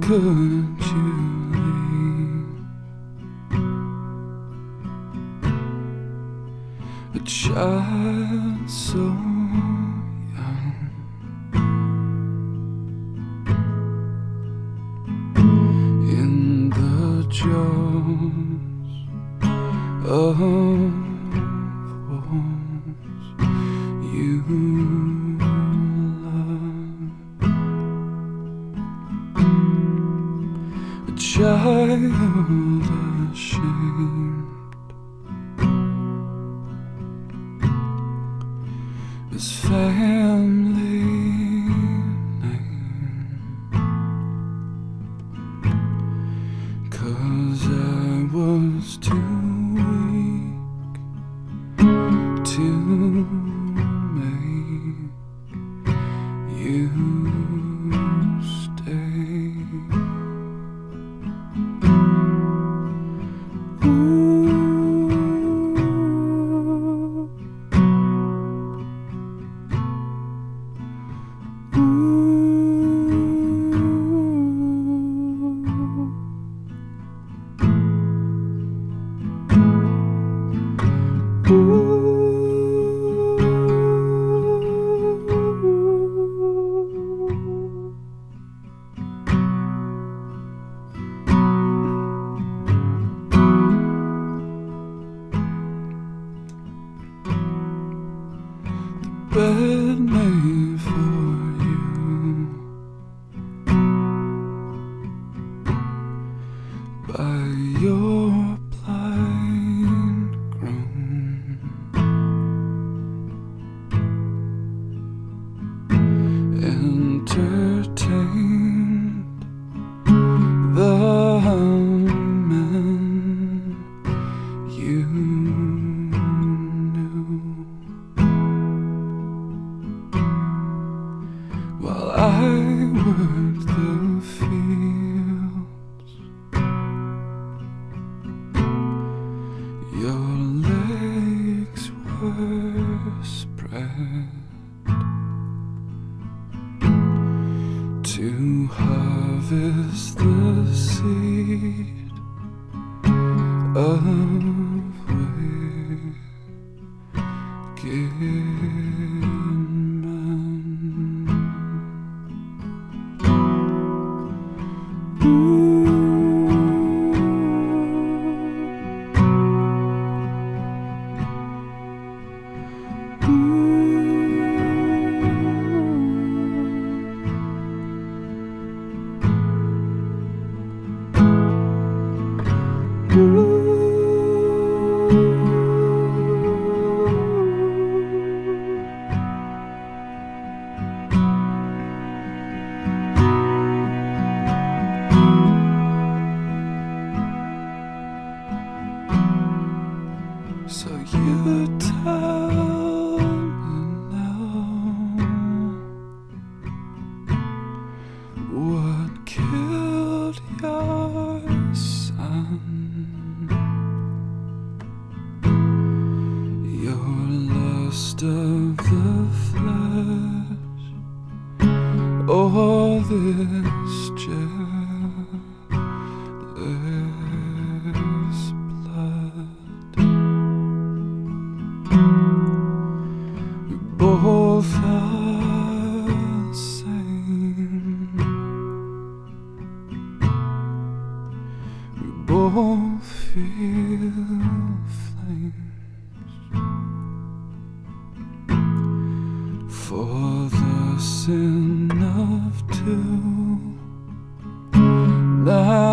could you leave a child so young? In the jaws of child ashamed his family Ooh. To harvest the seed of wicked killed your son? Your lust of the flesh, all this jealous blood? flames for the sin of two. Love